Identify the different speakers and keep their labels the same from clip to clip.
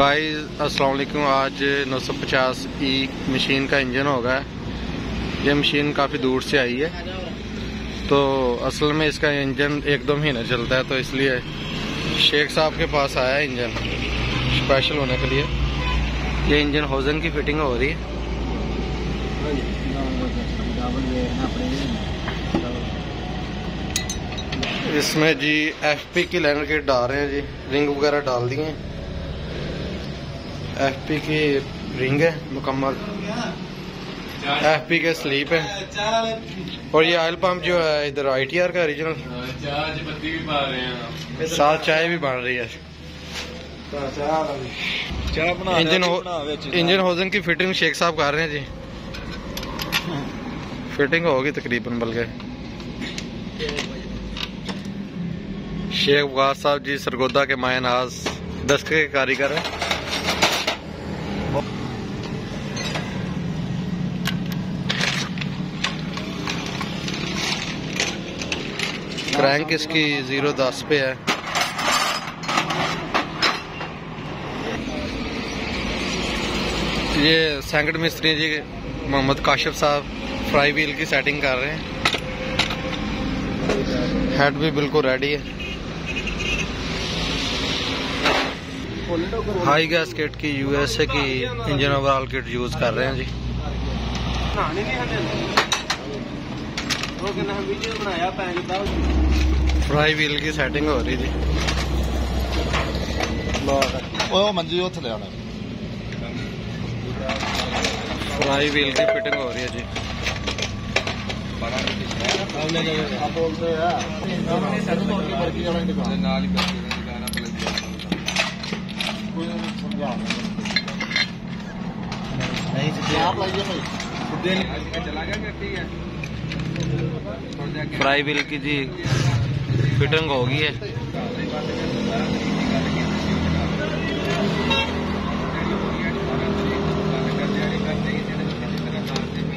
Speaker 1: Guys अस्सलाम वालेकुम। आज 950 ई मशीन का इंजन होगा। ये मशीन काफ़ी दूर से आई है। तो असल में इसका इंजन एक दो महीने चलता है तो इसलिए शेख साहब के पास आया इंजन, स्पेशल होने के लिए। ये इंजन होजन की फिटिंग हो रही है। इसमें जी एफपी की लाइनर किट डाल रहे हैं जी, रिंग वगैरह डाल दिए हैं। एफपी की रिंग है मुकम्मल। एफपी के स्लीप है। और ये ऑयल पंप जो है इधर आईटीआर का ओरिजिनल साथ चाय भी बन रही है। इंजन हो, इंजन होजन की फिटिंग शेख साहब कर रहे हैं जी। फिटिंग होगी तकरीबन बल्कि। शेख वगास साहब जी सरगोदा के माए नाज दस्तक के कारीगर है। क्रैंक इसकी ज़ीरो दस पे है। ये सैंकड़ मिस्त्री जी मोहम्मद काशिफ साहब फ्राई व्हील की सेटिंग कर रहे हैं। हेड भी बिल्कुल रेडी है। हाई गैस किट की यूएसए की इंजन ओवरऑल किट यूज़ कर रहे हैं जी। फ्राई व्हील की सेटिंग हो रही थी
Speaker 2: ਉਹ ਮੰਜੀ ਉੱਥੇ ਲਿਆਣਾ
Speaker 1: फ्राई व्हील की फिटिंग हो रही है जी
Speaker 2: ਬੋਲਦੇ ਆ ਵਰਗੀ ਵਾਲਾ ਦੁਕਾਨ
Speaker 3: ਨਾਲ ਹੀ
Speaker 1: फ्राई व्हील की जी फिटिंग हो गई है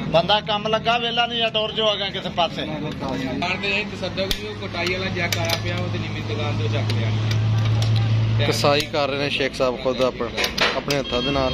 Speaker 2: ਬੰਦਾ ਕੰਮ ਲੱਗਾ ਵੇਲਾ ਨਹੀਂ ਆ ਟੋਰ ਜੋ ਆ ਗਿਆ ਕਿਸੇ ਪਾਸੇ
Speaker 3: ਦੁਕਾਨ ਤੇ ਇਹ ਤਸੱਦਕ ਵੀ ਉਹ ਕਟਾਈ ਵਾਲਾ ਜੈਕ ਆਇਆ ਪਿਆ ਉਹਦੀ ਨੀਵੀਂ ਦੁਕਾਨ ਤੋਂ ਚੱਕ ਲਿਆ
Speaker 1: ਕਸਾਈ ਕਰ ਰਹੇ ਨੇ ਸ਼ੇਖ ਸਾਹਿਬ ਖੁਦ ਆਪਣੇ ਆਪਣੇ ਹੱਥਾਂ ਦੇ ਨਾਲ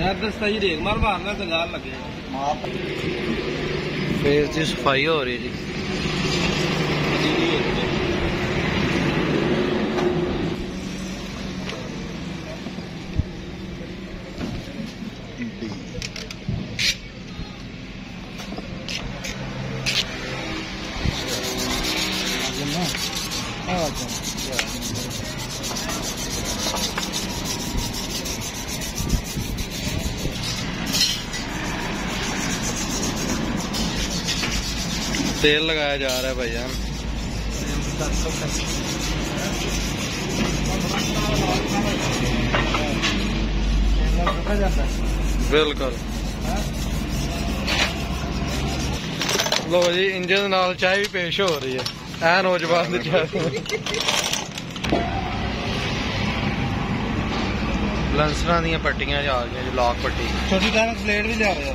Speaker 3: ਤਾਂ ਸਹੀ ਦੇਖ ਮਾਰ ਮਾਰਨਾ ਤੇ ਗਾਲ ਲੱਗੇ
Speaker 2: ਮਾਪ
Speaker 1: ਫੇਸ ਦੀ ਸਫਾਈ ਹੋ ਰਹੀ ਹੈ ਜੀ तेल लगाया जा रहा है भाईजान ਬਿਲਕੁਲ ਲੋ ਜੀ ਇੰਜਨ ਨਾਲ ਚਾਹ ਵੀ ਪੇਸ਼ ਹੋ ਰਹੀ ਹੈ ਐ ਨੌਜਵਾਨ ਦੀ ਚਾਹ ਲੰਸਰਾਂ ਦੀਆਂ ਪੱਟੀਆਂ ਜਾ ਗਈਆਂ ਜੀ ਲੌਕ ਪੱਟੀ
Speaker 2: ਛੋਟੀ ਟਾਈਮ ਪਲੇਟ ਵੀ ਲਿਆ ਰਿਹਾ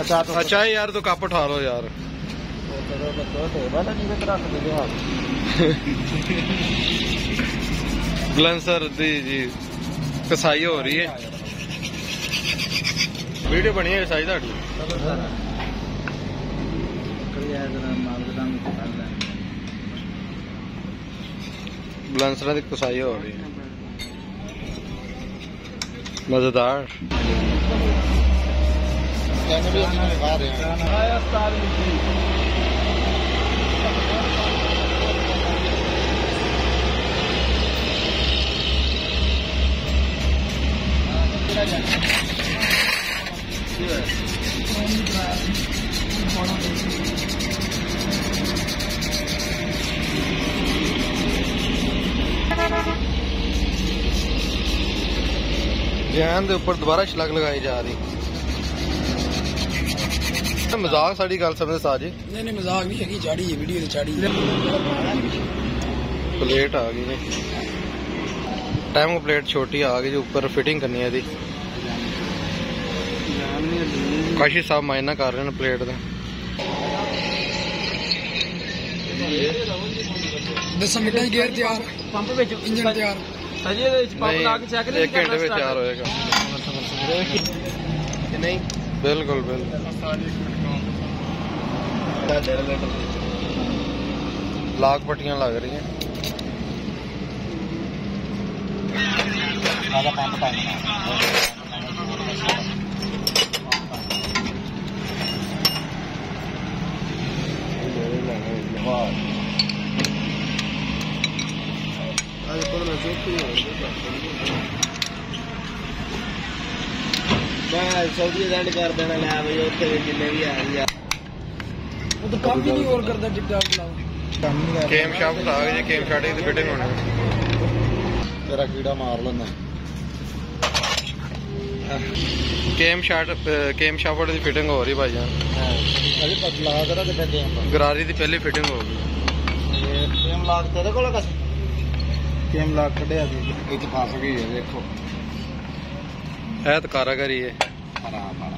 Speaker 2: ਅੱਛਾ ਤੋਂ
Speaker 1: ਅੱਛਾ ਯਾਰ ਤੂੰ ਕੱਪ ਉਠਾ ਲਓ ਯਾਰ
Speaker 2: ਚਲੋ ਬੱਚੋ ਤੇ ਵਾਲਾ ਨਹੀਂ ਤੇ ਰੱਖ ਦੇ ਹਾਲ
Speaker 1: ਗਲੈਂਸਰ ਦੀ ਜੀ ਕਸਾਈ ਹੋ ਰਹੀ ਹੈ ਵੀਡੀਓ ਬਣੀ ਹੈ ਸਾਈ ਤੁਹਾਡੀ
Speaker 2: ਕਰੀਆ ਜਨਾ ਮਾਲ ਦਾ ਨਾਮ ਨਿਕਾਲਦਾ
Speaker 1: ਗਲੈਂਸਰਾਂ जैन के उपर दोबारा शलग लगाई जा रही। ਮਜ਼ਾਕ ਸਾਡੀ ਗੱਲ ਸਮਝਦੇ ਸਾਜੀ
Speaker 3: ਨਹੀਂ ਨਹੀਂ ਮਜ਼ਾਕ ਨਹੀਂ ਹੈਗੀ ਚਾੜੀ ਹੈ ਵੀਡੀਓ ਤੇ ਚਾੜੀ
Speaker 1: प्लेट आ गई जी टाइम को प्लेट छोटी आ गई जो ऊपर फिटिंग करनी है दी काशी साहब मायना कर रहे हैं प्लेट ਦਾ
Speaker 3: ਦਸਾਂ ਮਿੰਟਾਂ 'ਚ ਗੇਅਰ ਤਿਆਰ ਪੰਪ ਵਿੱਚ ਇੰਜਨ ਤਿਆਰ
Speaker 2: ਅਜੇ ਇਹਦੇ ਵਿੱਚ
Speaker 1: ਨਹੀਂ ਇੱਕ ਘੰਟੇ ਵਿੱਚ
Speaker 2: लाग पट्टियाँ लग रही हैं सऊदी रेंट कर देना लै भाई उत्तर जिन्हें भी
Speaker 3: है ਤਾਂ ਕੰਮ ਹੀ ਨਹੀਂ ਹੋਰ ਕਰਦਾ ਟਿਕਟਾਕ ਲਾਓ
Speaker 2: ਕੰਮ
Speaker 1: ਸ਼ਾਫਟ ਆ ਗਈ ਜੀ ਕੇਮ ਸ਼ਾਫਟ ਦੀ ਫਿਟਿੰਗ ਹੋਣੀ
Speaker 2: ਤੇਰਾ ਕੀੜਾ ਮਾਰ ਲੈਂਦਾ।
Speaker 1: ਕੇਮ ਸ਼ਾਫਟ ਕੇਮ ਸ਼ਾਫਟ ਦੀ ਫਿਟਿੰਗ ਹੋ ਰਹੀ ਭਾਈ ਜਾਨ।
Speaker 2: ਅਜੇ ਪਤਲਾ ਕਰਾ ਤੇ ਪੈਦੇ ਆਂ?
Speaker 1: ਗਰਾਰੀ ਦੀ ਪਹਿਲੀ ਫਿਟਿੰਗ ਹੋ ਗਈ।
Speaker 2: ਕੇਮ ਲਾਕ ਤੇਰੇ ਕੋਲ ਕਸ? ਕੇਮ ਲਾਕ ਕੱਢਿਆ ਸੀ। ਵਿੱਚ ਫਸ ਗਈ ਹੈ ਦੇਖੋ।
Speaker 1: ਇਹ ਤਾਂ ਕਾਰਾਗਰੀ ਹੈ
Speaker 2: ਹਰਾ ਹਰਾ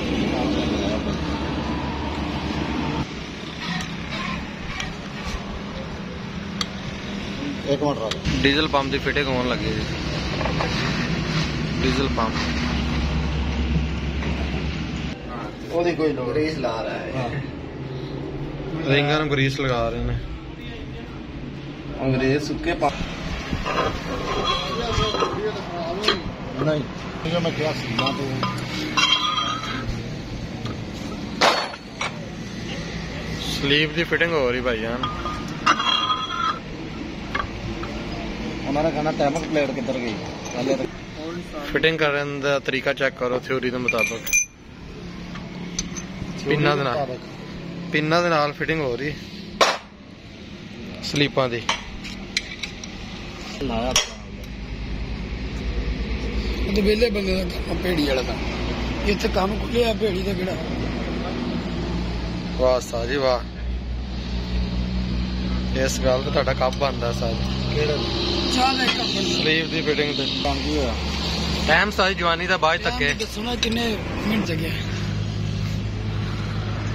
Speaker 2: ਇੱਕ ਮਿੰਟ ਰੁਕ
Speaker 1: ਡੀਜ਼ਲ ਪੰਪ ਦੀ ਫਿਟਿੰਗ ਹੋਣ ਲੱਗੀ ਜੀ ਡੀਜ਼ਲ ਪੰਪ
Speaker 2: ਉਹਦੀ ਕੋਈ ਲੋੜ ਰੇਸ ਲਾ ਰਹਾ ਹੈ
Speaker 1: ਰਿੰਗਾਂ ਨੂੰ ਗਰੀਸ ਲਗਾ ਰਹੇ ਨੇ
Speaker 2: ਅੰਗਰੇਜ਼ ਸੁੱਕੇ ਪਾ ਨਹੀਂ ਇਹ ਮੈਂ ਕਿਹਾ ਸੀ ਨਾ ਤੂੰ
Speaker 1: ਸਲੀਵ ਦੀ ਫਿਟਿੰਗ ਹੋ ਰਹੀ ਭਾਈ ਜਾਨ
Speaker 2: ਉਹਨਾਂ ਨੇ ਕਹਿਣਾ ਟੈਮਕ ਪਲੇਟ ਕਿੱਧਰ ਗਈ ਪਹਿਲੇ ਤਾਂ
Speaker 1: ਫਿਟਿੰਗ ਕਰਨ ਦਾ ਤਰੀਕਾ ਚੈੱਕ ਕਰੋ ਥਿਉਰੀ ਦੇ ਮੁਤਾਬਕ ਪਿੰਨਾਂ ਦੇ ਨਾਲ ਪਿੰਨਾਂ ਦੇ ਨਾਲ ਫਿਟਿੰਗ ਹੋ ਰਹੀ ਸਲੀਪਾਂ ਦੀ
Speaker 2: ਲਾਇਆ
Speaker 3: ਤਾਂ ਵਿਹਲੇ ਬੰਦੇ ਦਾ ਕੰਮ ਭੇੜੀ ਵਾਲਾ ਦਾ ਇੱਥੇ ਕੰਮ ਖੁੱਲਿਆ ਭੇੜੀ ਦਾ ਕਿਹੜਾ?
Speaker 1: ਵਾਹ ਸਾਜੀ ਵਾਹ। ਇਸ ਗੱਲ ਤੇ ਤੁਹਾਡਾ ਕੱਪ ਬਣਦਾ ਸਾਜ
Speaker 2: ਕਿਹੜਾ?
Speaker 3: ਚਾਹ ਇੱਕ
Speaker 1: ਸਲੀਵ ਦੀ ਫਿਟਿੰਗ ਤੇ।
Speaker 2: ਕੰਮ ਕੀ ਹੋਇਆ?
Speaker 1: ਟਾਈਮ ਸਾਜ ਜਵਾਨੀ ਦਾ ਬਾਅਦ ਤੱਕੇ
Speaker 3: ਦੱਸਣਾ ਕਿੰਨੇ ਮਿੰਟ ਚ ਗਿਆ।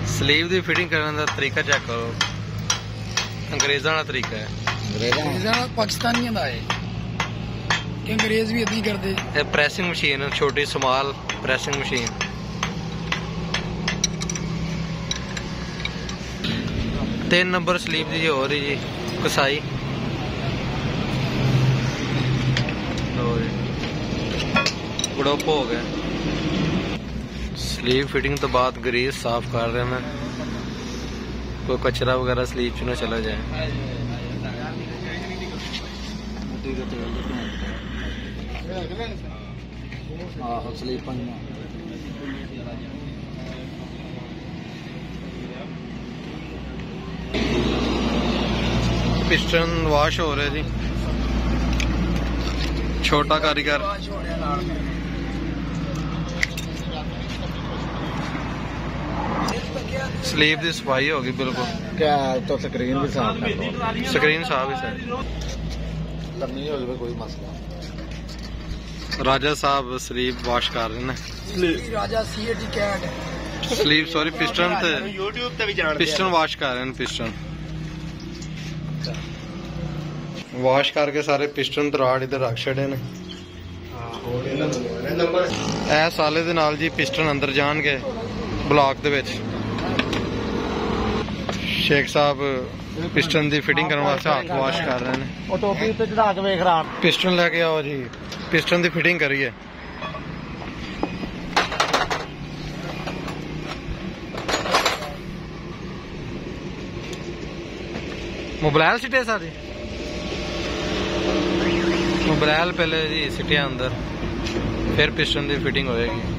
Speaker 1: ਸਲੀਵ ਦੀ ਫਿਟਿੰਗ ਕਰਨ ਦਾ ਤਰੀਕਾ ਚੈੱਕ ਕਰੋ। ਅੰਗਰੇਜ਼ਾਂ ਦਾ ਤਰੀਕਾ ਹੈ।
Speaker 2: ਅੰਗਰੇਜ਼ਾਂ
Speaker 3: ਅੰਗਰੇਜ਼ਾਂ ਪਾਕਿਸਤਾਨੀਆਂ ਦਾ ਹੈ। ਕਿ ਅੰਗਰੇਜ਼ ਵੀ ਇਦਾਂ ਹੀ ਕਰਦੇ।
Speaker 1: ਇਹ ਪ੍ਰੈਸਿੰਗ ਮਸ਼ੀਨ ਛੋਟੀ ਸਮਾਲ ਪ੍ਰੈਸਿੰਗ ਮਸ਼ੀਨ तीन नंबर स्लीप जी हो रही जी कसाई ग्रुप हो गया स्लीव फिटिंग तो बाद ग्रीस साफ़ कर रहे मैं कोई
Speaker 2: कचरा वगैरह स्लीव चुने चला जाए आहो
Speaker 1: स्लीव पिस्टन वाश हो रहे जी। छोटा कारीगर। स्लीव की सफ़ाई होगी बिल्कुल।
Speaker 2: क्या तो स्क्रीन भी साफ़
Speaker 1: स्क्रीन साफ़ ही
Speaker 2: सर। हो जाए कोई मसला
Speaker 1: राजा साहब स्लीव वाश कर रहे हैं।
Speaker 4: Raja CAT cat
Speaker 1: sleeve sorry piston piston
Speaker 3: wash कर रहे हैं
Speaker 1: पिस्टन। ਵਾਸ਼ ਕਰਕੇ ਸਾਰੇ ਪਿਸਟਨ ਤੇ ਰਾਡ ਇੱਧਰ ਰੱਖ ਛੜੇ ਨੇ। ਇਹ ਸਾਲੇ ਦੇ ਨਾਲ ਜੀ ਪਿਸਟਨ ਅੰਦਰ ਜਾਣਗੇ ਬਲਾਕ ਦੇ ਵਿੱਚ। ਸ਼ੇਖ ਸਾਹਿਬ ਪਿਸਟਨ ਦੀ ਫਿਟਿੰਗ ਕਰਨ ਵਾਸਤੇ ਹੱਥ ਵਾਸ਼ ਕਰ ਰਹੇ ਨੇ।
Speaker 2: ਉਹ ਟੋਪੀ ਉੱਤੇ ਚੜਾ ਕੇ ਵੇਖ ਰਾਂ
Speaker 1: ਪਿਸਟਨ ਲੈ ਕੇ ਆਓ ਜੀ। ਪਿਸਟਨ ਦੀ ਫਿਟਿੰਗ ਕਰੀਏ। मोबाइल सिटे सारे? मोबाइल पहले जी सीटिया अंदर फिर पिस्टन की फिटिंग होएगी।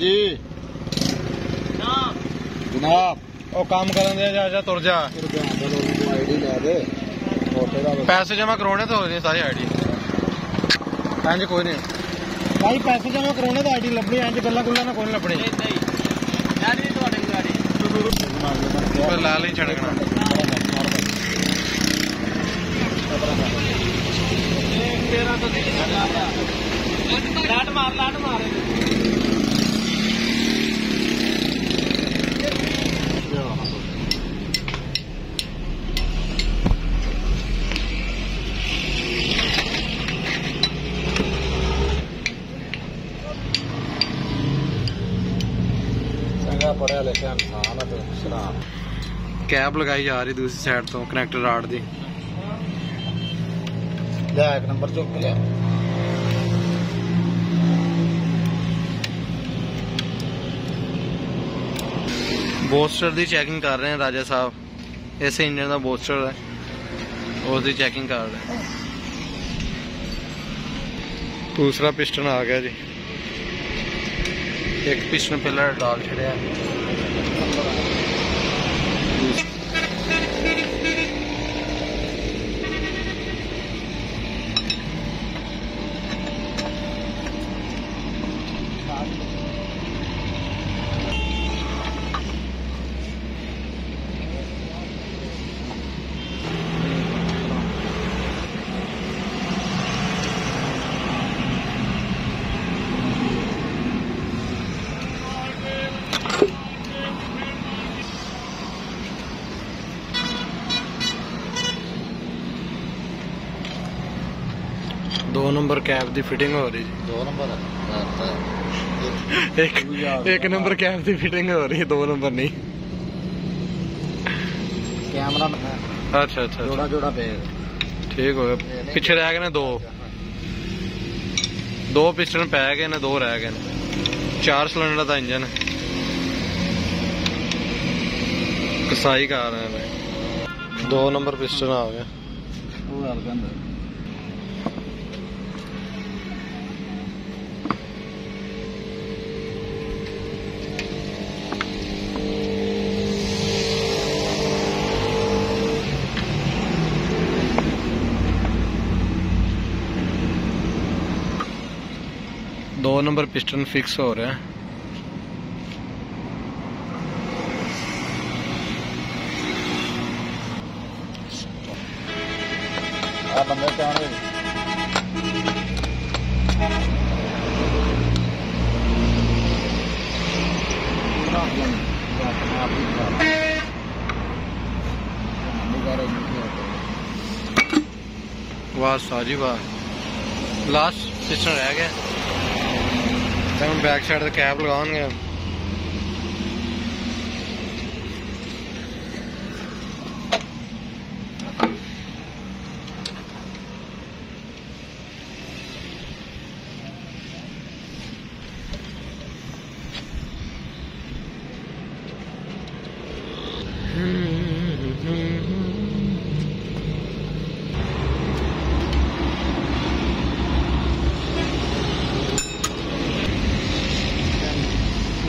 Speaker 2: ਜੀ। ਜਨਾਬ।
Speaker 1: ਉਹ ਕੰਮ ਕਰਨ ਦੇ ਜਾ ਜਾ ਤੁਰ ਜਾ। ਪੈਸੇ ਜਮਾ ਕਰਾਉਣੇ ਤਾਂ ਹੋ ਸਾਰੇ ਆਈਡੀ। ਇੰਜ ਕੋਈ ਨਹੀਂ। ਭਾਈ ਪੈਸੇ ਜਮਾ ਕਰਾਉਣੇ ਤਾਂ ਆਈਡੀ ਲੱਭਣੀ ਇੰਜ ਗੱਲਾਂ ਗੁੱਲਾਂ ਨਾਲ ਕੋਈ ਲੱਭਣੀ।
Speaker 3: ਨਹੀਂ ਨਹੀਂ। ਤੁਹਾਡੇ ਕੋਲ ਆਈਡੀ।
Speaker 1: ਪਰ ਲਾਲ ਨਹੀਂ ਛੜਕਣਾ।
Speaker 3: ਤੇਰਾ ਤਾਂ ਨਹੀਂ ਲਾਟ ਮਾਰ ਲਾਟ ਮਾਰ।
Speaker 1: ਕੈਪ ਲਗਾਈ ਜਾ ਰਹੀ ਦੂਸਰੀ ਸਾਈਡ ਤੋਂ ਕਨੈਕਟਰ ਰਾਡ ਦੀ
Speaker 2: ਲੈ ਇੱਕ ਨੰਬਰ ਚੁੱਕ ਲਿਆ
Speaker 1: ਬੋਸਟਰ ਦੀ ਚੈਕਿੰਗ ਕਰ ਰਹੇ ਨੇ ਰਾਜਾ ਸਾਹਿਬ ਇਸੇ ਇੰਜਨ ਦਾ ਬੋਸਟਰ ਹੈ ਉਸ ਦੀ ਚੈਕਿੰਗ ਕਰ ਰਹੇ ਦੂਸਰਾ ਪਿਸਟਨ ਆ ਗਿਆ ਜੀ ਇੱਕ ਪਿਸਟਨ ਪਹਿਲਾਂ ਡਾਲ ਛੜਿਆ ਨੰਬਰ ਕੈਪ ਦੀ ਫਿਟਿੰਗ ਹੋ ਰਹੀ
Speaker 2: ਦੋ ਨੰਬਰ
Speaker 1: ਜੀ ਇੱਕ ਇੱਕ ਨੰਬਰ ਕੈਪ ਦੀ ਫਿਟਿੰਗ ਹੋ ਰਹੀ ਹੈ ਦੋ ਨੰਬਰ ਨਹੀਂ।
Speaker 2: ਕੈਮਰਾ
Speaker 1: ਅੱਛਾ ਅੱਛਾ
Speaker 2: ਜੋੜਾ ਜੋੜਾ ਪੇ
Speaker 1: ਠੀਕ ਹੋ ਗਿਆ। ਪਿੱਛੇ ਰਹਿ ਗਏ ਨੇ ਦੋ। ਦੋ ਪਿਸਟਨ ਪੈ ਗਏ ਨੇ ਦੋ ਰਹਿ ਗਏ ਨੇ। ਚਾਰ ਸਿਲੰਡਰ ਦਾ ਇੰਜਨ ਕਸਾਈ ਕਰ ਰਹੇ ਨੇ ਦੋ ਨੰਬਰ ਪਿਸਟਨ ਆ ਗਿਆ।
Speaker 2: ਉਹ ਹਲ ਗੰਦ
Speaker 1: नंबर पिस्टन फिक्स हो
Speaker 2: रहा है। वाह
Speaker 1: सारी वाह। लास्ट सिस्टम रह गया। Down back side of the cab लगाएंगे Hmm.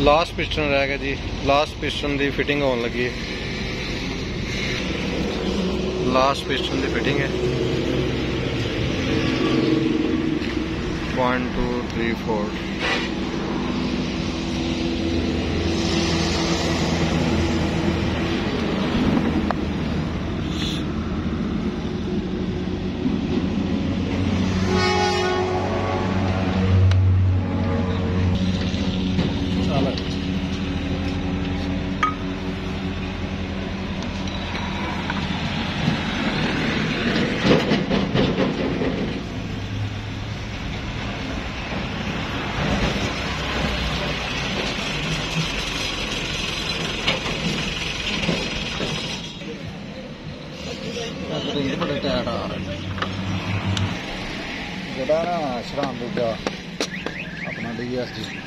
Speaker 1: ਲਾਸਟ ਪਿਸਟਨ ਰਹਿ ਗਿਆ ਜੀ ਲਾਸਟ ਪਿਸਟਨ ਦੀ ਫਿਟਿੰਗ ਹੋਣ ਲੱਗੀ ਹੈ ਲਾਸਟ ਪਿਸਟਨ ਦੀ ਫਿਟਿੰਗ ਹੈ 1 2 3 4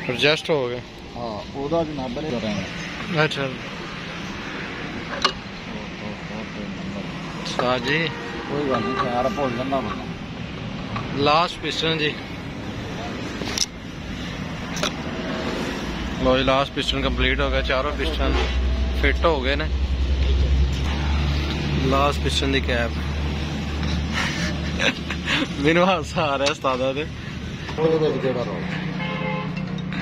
Speaker 1: ਐਡਜਸਟ ਹੋ ਗਿਆ
Speaker 2: ਹਾਂ ਉਹਦਾ ਜਨਾਬ ਨੇ ਕਰਾਂਗਾ
Speaker 1: ਅੱਛਾ ਸਾਜੀ
Speaker 2: ਕੋਈ ਗੱਲ ਨਹੀਂ ਖਿਆਲ ਭੁੱਲ ਜਾਂਦਾ ਬੰਦਾ
Speaker 1: ਲਾਸਟ ਪਿਸਟਨ ਜੀ ਲੋ ਜੀ ਲਾਸਟ ਪਿਸਟਨ ਕੰਪਲੀਟ ਹੋ ਗਿਆ ਚਾਰੋਂ ਪਿਸਟਨ ਫਿੱਟ ਹੋ ਗਏ ਨੇ ਲਾਸਟ ਪਿਸਟਨ ਦੀ ਕੈਪ ਮੈਨੂੰ ਹਾਸਾ ਆ ਰਿਹਾ ਉਸਤਾਦਾ ਦੇ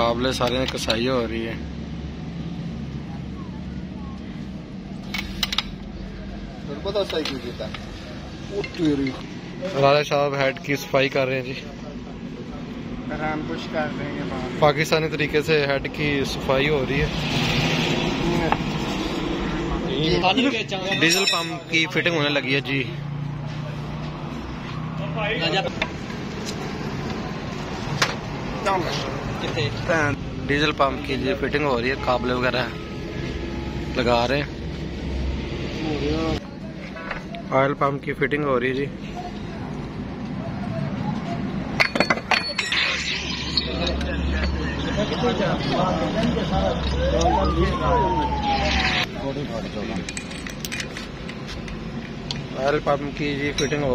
Speaker 2: मुकाबले सारे में कसाई हो रही है।
Speaker 1: राजा साहब हेड की सफ़ाई कर रहे हैं जी।
Speaker 2: कर
Speaker 1: पाकिस्तानी तरीके से हेड की सफ़ाई हो रही है। डीजल पंप की फिटिंग होने लगी है जी। Down. डीजल पंप की जी फिटिंग हो रही है, काबले वगैरह लगा रहे हैं। ऑयल पंप की फिटिंग हो रही है जी। ऑयल पंप की जी फिटिंग हो।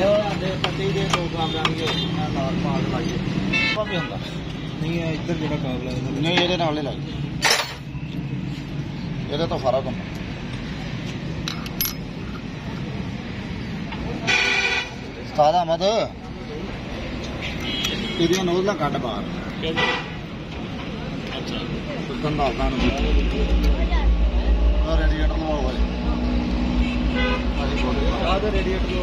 Speaker 2: ਪਾ
Speaker 4: ਦੇ ਪੱਤੀ ਦੇ ਦੋ ਗ੍ਰਾਮ ਜਾਣਗੇ
Speaker 2: ਮੈਂ ਨਾਲ ਪਾ ਕੇ ਲਾਈਏ ਭਾਵੇਂ ਹੁੰਦਾ।
Speaker 3: ਨਹੀਂ ਹੈ ਇੱਧਰ ਜਿਹੜਾ ਕਾਬਲਾ ਹੈ
Speaker 2: ਨਹੀਂ ਇਹਦੇ ਨਾਲ ਹੀ ਲਾਈ ਇਹਦੇ ਤੋਂ ਫ਼ਰਕ ਹੁੰਦਾ। ਉਸਤਾਦ ਅਹਿਮਦ। ਇਹਦੀਆਂ ਨੋਜ਼ ਦਾ ਕੱਢ ਬਾਹਰ।
Speaker 4: ਅੱਛਾ।
Speaker 2: ਸੁੱਕਣ ਦਾ ਖਾਣ ਨੂੰ ਰੇਡੀਏਟਰ ਲਵਾਓ ਭਾਈ।
Speaker 4: ਆਹ ਰੇਡੀਏਟਰ ਨੂੰ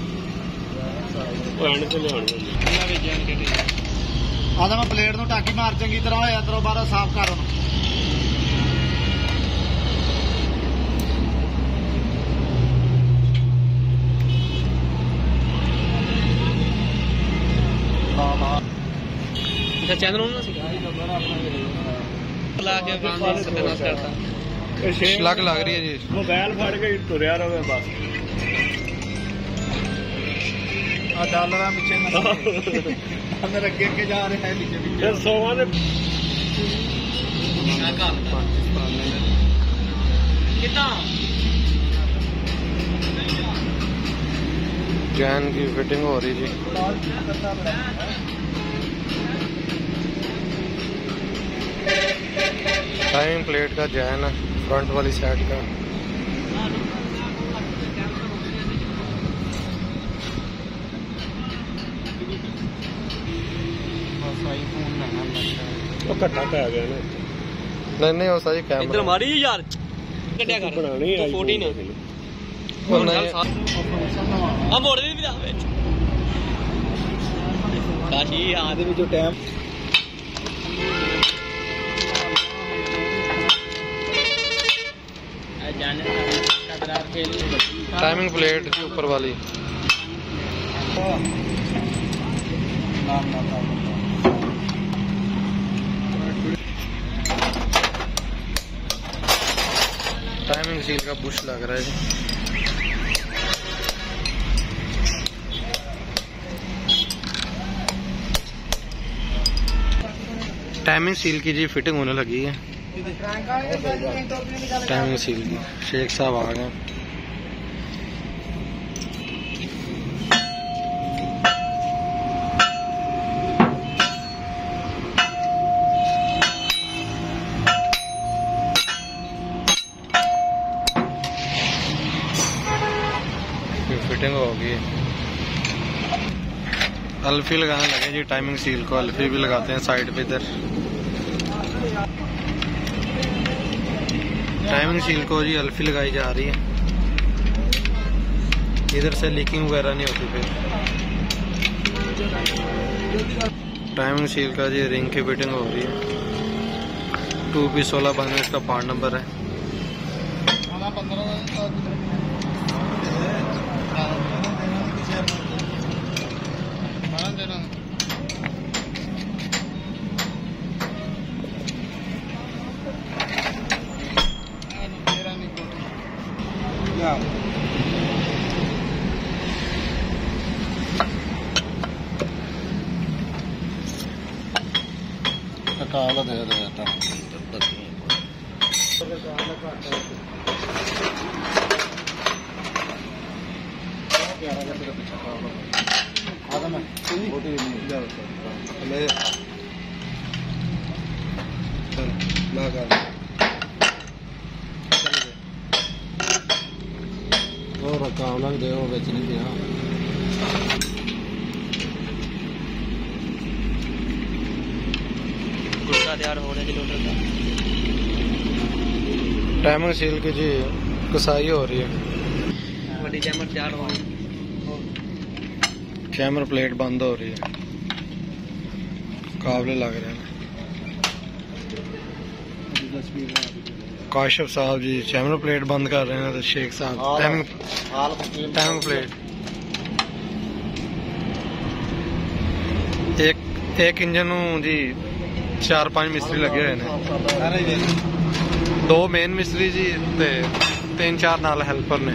Speaker 4: ਉਹ ਐਂਡ ਤੇ ਲਿਆਉਣ ਅੱਲਾ ਵਿੱਚ ਜਾਣ ਕੇ
Speaker 2: ਆ ਤਾਂ ਮੈਂ ਪਲੇਟ ਨੂੰ ਟਾਕੀ ਮਾਰ ਚੰਗੀ ਤਰ੍ਹਾਂ ਹੋਇਆ ਅੰਦਰੋਂ ਬਾਹਰੋਂ ਸਾਫ਼ ਕਰ ਉਹਨੂੰ।
Speaker 4: ਅੱਛਾ ਚੈਨਲ ਉਹਨਾਂ ਸੀ ਲਾ ਕੇ ਬੰਦ ਸਤਨਾਸ ਕਰਤਾ
Speaker 1: ਛਲਕ ਲੱਗ ਰਹੀ ਹੈ ਜੀ।
Speaker 4: ਮੋਬਾਈਲ ਫੜ ਕੇ ਤੁਰਿਆ ਰਵੇ ਬਸ।
Speaker 1: कैन की फिटिंग हो रही थी। टाइम प्लेट का जैन है फ्रंट वाली साइड का।
Speaker 4: ਉਹ ਘੱਟਾ ਪੈ ਗਿਆ ਨਾ
Speaker 1: नहीं नहीं वो सही कैमरा
Speaker 5: ਇੱਧਰ ਮਾਰੀ ਯਾਰ ਕੱਢਿਆ ਕਰ
Speaker 4: ਬਣਾਣੀ
Speaker 5: ਤੂੰ 14
Speaker 1: वो नहीं
Speaker 5: ਆ ਮੋੜ ਦੇ ਵੀ ਦਾ ਵਿੱਚ ਕਾਸ਼ੀ ਆ
Speaker 3: ਇਹਦੇ ਵਿੱਚੋਂ ਟਾਈਮ
Speaker 5: ਜਾਣੇ ਕਦਰਾ ਖੇਲ
Speaker 1: टाइमिंग प्लेट की ऊपर वाली
Speaker 3: ਨਾਮ ਨਾ
Speaker 1: टाइमिंग सील का बुश लग रहा है। टाइमिंग सील की जी फिटिंग होने लगी है। टाइमिंग सील की शेख साहब आ गए ये गई है अल्फी लगाने लगे जी टाइमिंग सील को। अल्फी भी लगाते हैं साइड पे इधर। टाइमिंग सील को जी अल्फी लगाई जा रही है। इधर से लीकिंग वगैरह नहीं होती फिर। टाइमिंग सील का जी रिंग की फिटिंग हो रही है। टू पी सोलह बानवे इसका पार्ट नंबर है।
Speaker 5: ਗੁੱਡਾ ਤਿਆਰ ਹੋ ਰਿਹਾ ਜੀ ਲੋਡਰ ਦਾ
Speaker 1: टाइमिंग सील की जी कसाई हो रही है
Speaker 5: ਵੱਡੀ ਜੈਮਰ ਤਿਆਰ ਹੋ ਰਹੀ
Speaker 1: कैमर प्लेट बंद हो रही है काबले लग रहे हैं काशिफ साहब जी कैमरा प्लेट बंद कर रहे हैं तो शेख साहब टाइमिंग
Speaker 2: ਹਾਲ
Speaker 1: टाइमिंग प्लेट एक एक इंजन ਨੂੰ ਜੀ ਚਾਰ ਪੰਜ ਮਿਸਤਰੀ ਲੱਗੇ ਹੋਏ ਨੇ। ਦੋ ਮੇਨ ਮਿਸਤਰੀ ਜੀ ਤੇ ਤਿੰਨ ਚਾਰ ਨਾਲ ਹੈਲਪਰ ਨੇ।